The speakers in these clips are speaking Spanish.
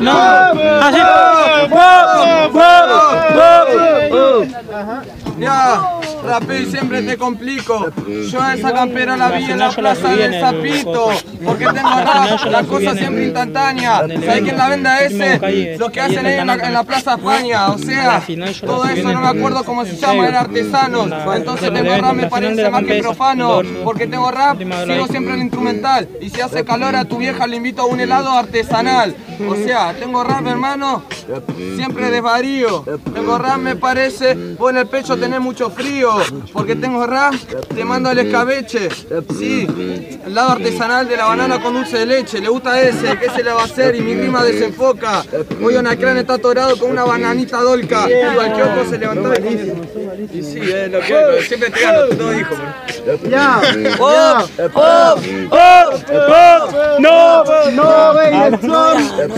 No. Así. Ya, rapeo y siempre te complico. Yo a esa campera la vi en la plaza del Zapito. Porque tengo rap, la cosa siempre instantánea. ¿Sabes quién la venda ese? Lo que hacen ahí en la, en la Plaza España. O sea, todo eso no me acuerdo cómo se llama, era artesanos. Entonces tengo rap, me parece más que profano. Porque tengo rap, sigo siempre el instrumental. Y si hace calor a tu vieja le invito a un helado artesanal. O sea, tengo rap, hermano, siempre desvarío. Tengo rap, me parece, vos en el pecho tenés mucho frío. Porque tengo rap, te mando al escabeche. Sí, el lado artesanal de la banana con dulce de leche. Le gusta ese, ¿qué se le va a hacer? Y mi rima desenfoca. Hoy una crán está atorado con una bananita dolca. Igual que otro se levantó y... Y sí, es lo que siempre te gano, todo hijo. Ya, ¡Oh! ¡Oh! ¡Oh! ¡No! ¡No, baby,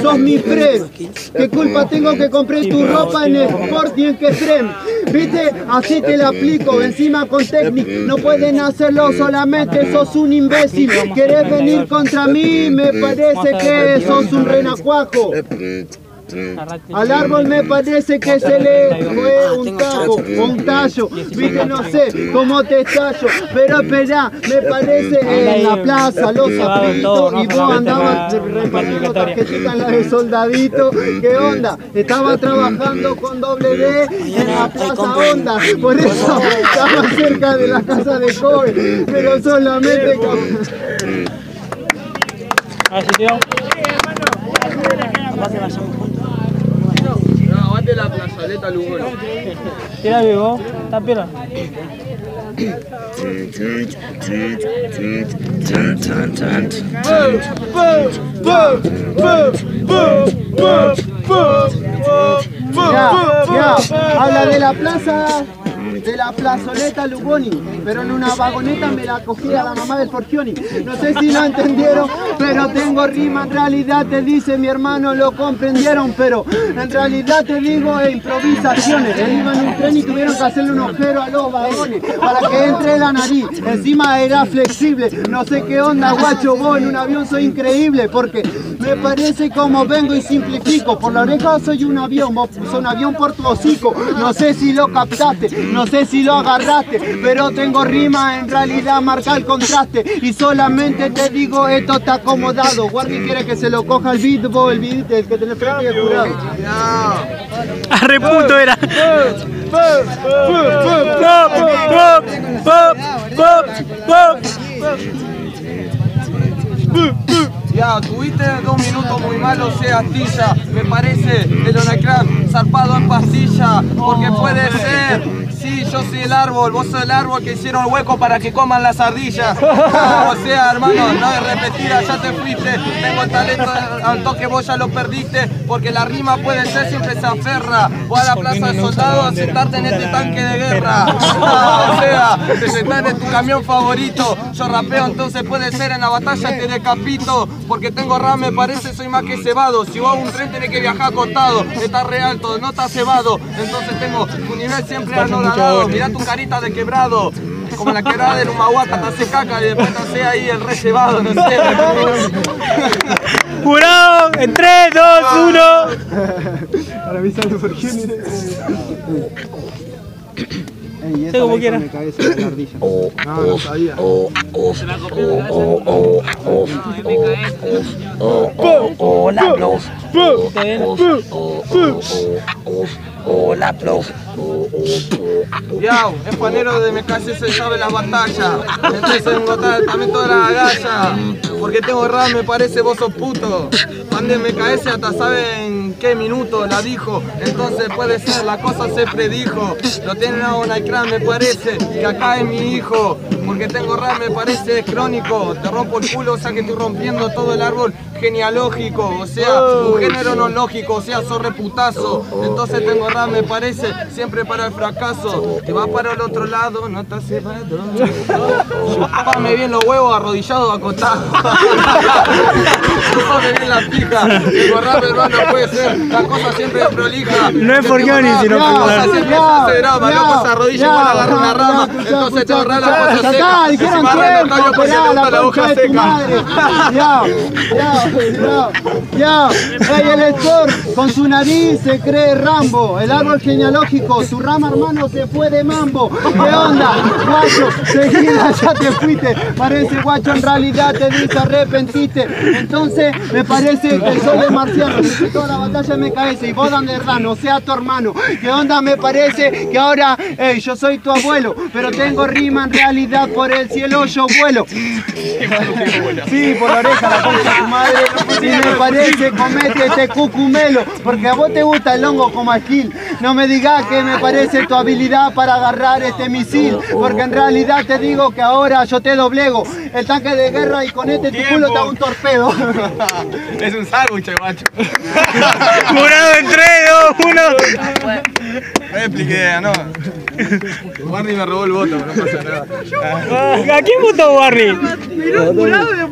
sos, mi friend! ¿Qué culpa tengo que compré tu ropa en Sport y en Kestrem? ¿Viste? Así te la aplico, encima con Technic. No pueden hacerlo solamente, sos un imbécil. ¿Querés venir contra mí? Me parece que sos un renacuajo. Al árbol me parece que se le fue un tajo o un tallo, viste no sé cómo te estallo, pero espera, me parece en la plaza los zapitos y vos andabas repartiendo tarjetitas en la de soldadito, ¿qué onda? Estaba trabajando con doble D en la plaza Onda, por eso estaba cerca de la casa de Kobe, pero solamente con... Así, tío. No, aguante la plazoleta. Tira vivo. Está habla de la plaza, de la plazoleta Lugoni, pero en una vagoneta me la cogí a la mamá del Forgioni. No sé si lo entendieron, pero tengo rima, en realidad te dice mi hermano, lo comprendieron, pero en realidad te digo e improvisaciones. Él iba en un tren y tuvieron que hacerle un agujero a los vagones para que entre la nariz. Encima era flexible, no sé qué onda, guacho, vos en un avión soy increíble, porque me parece como vengo y simplifico. Por la oreja soy un avión, vos un avión por tu hocico. No sé si lo captaste, no sé si lo agarraste, pero tengo rima, en realidad marca el contraste. Y solamente te digo, esto está acomodado. Guardi quiere que se lo coja el beat, vos el beat, el que tenés frente el jurado. Arre puto era. Ya, tuviste dos minutos muy malos, sea astilla. Me parece el Onacran zarpado en pastilla. Porque puede ser. Sí, yo soy el árbol, vos sos el árbol que hicieron hueco para que coman las ardillas. o sea, hermano, no es repetida, ya te fuiste. Tengo el talento al toque, vos ya lo perdiste. Porque la rima puede ser, siempre se aferra. Vos a la plaza de soldados a sentarte en este tanque de guerra. o sea, te sentás en tu camión favorito. Yo rapeo, entonces puede ser en la batalla te decapito. Porque tengo rap, me parece, soy más que cebado. Si vos a un tren tenés que viajar acostado. Estás re alto, no estás cebado. Entonces tengo un nivel siempre anodado. Mirá tu carita de quebrado. Como la quebrada del Humahuaca, te hace caca y después te hace ahí el re cebado, no sé. Jurado, en 3, 2, 1. Para mí sale por quién Ey, esa Sí, como la hizo quiera. en mi cabeza, la ardilla. No, no sabía. Ya, es panero de MKS se sabe la batalla. Entonces en botar también toda la agalla. Porque tengo rap, me parece vos sos puto. Fan de MKS hasta saben qué minuto la dijo. Entonces puede ser, la cosa se predijo. Lo tienen a Onacran, me parece que acá es mi hijo. Porque tengo rap, me parece crónico. Te rompo el culo, o sea que estoy rompiendo todo el árbol genealógico. O sea, un género no lógico, o sea, sos reputazo. Entonces tengo rap, me parece, siempre para el fracaso. Te vas para el otro lado, no estás cebado. Chupame bien los huevos arrodillados, acotados. Chupame bien la pija. prolija. Digo, rap, hermano, puede ser. La cosa siempre es prolija. No es Forgioni, Porque, sino rap, La cosa siempre hace drama. Loco se arrodilla vos agarra una rama. Entonces te ahorrás la cosa seca. Antonio porque le esperá, gusta la hoja seca. Ya, ya, ya. Ey, el Thor con su nariz se cree Rambo. El árbol genealógico, su rama hermano se fue de mambo. ¿Qué onda? Guacho, seguida ya te fuiste. Parece guacho, en realidad te dice arrepentiste. Entonces me parece que soy de marciano. Toda la batalla me caes y vos de verdad no sea tu hermano. ¿Qué onda? Me parece que ahora, ey, yo soy tu abuelo, pero tengo rima en realidad por el cielo yo vuelo. Sí, por la oreja, la concha tu madre. Si me parece, comete este cucumelo. Porque a vos te gusta el hongo como a. No me digas que me parece tu habilidad para agarrar este misil. Porque en realidad te digo que ahora yo te doblego. El tanque de guerra y con este tu culo te hago un torpedo. Es un sándwich, guacho. Jurado en 3, 2, 1. No expliqué, no. Barney me robó el voto, pero no pasa nada. ¿A quién votó Barney? Miró un jurado